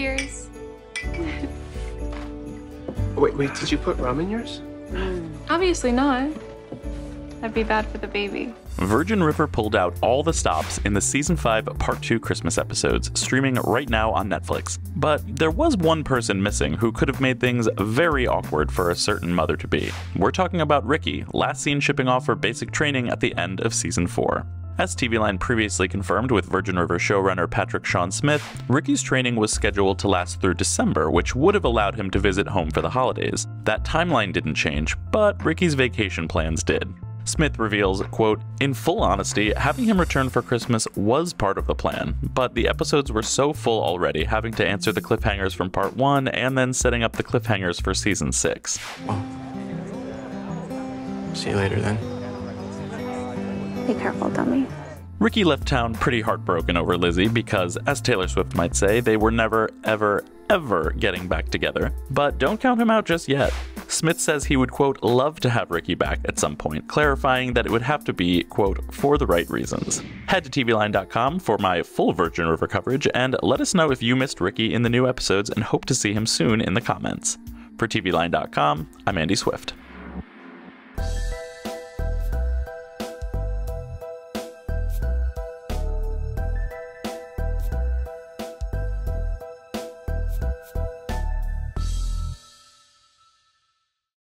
Cheers. Wait, wait, did you put rum in yours? Mm. Obviously not. That'd be bad for the baby. Virgin River pulled out all the stops in the season 5 part 2 Christmas episodes, streaming right now on Netflix. But there was one person missing who could have made things very awkward for a certain mother to be. We're talking about Ricky, last seen shipping off for basic training at the end of season 4. As TV Line previously confirmed with Virgin River showrunner Patrick Sean Smith, Ricky's training was scheduled to last through December, which would have allowed him to visit home for the holidays. That timeline didn't change, but Ricky's vacation plans did. Smith reveals, quote, In full honesty, having him return for Christmas was part of the plan, but the episodes were so full already, having to answer the cliffhangers from part 1 and then setting up the cliffhangers for season 6. See you later then. Be careful, dummy. Ricky left town pretty heartbroken over Lizzie because, as Taylor Swift might say, they were never, ever, ever getting back together. But don't count him out just yet. Smith says he would, quote, love to have Ricky back at some point, clarifying that it would have to be, quote, for the right reasons. Head to TVLine.com for my full Virgin River coverage and let us know if you missed Ricky in the new episodes and hope to see him soon in the comments. For TVLine.com, I'm Andy Swift.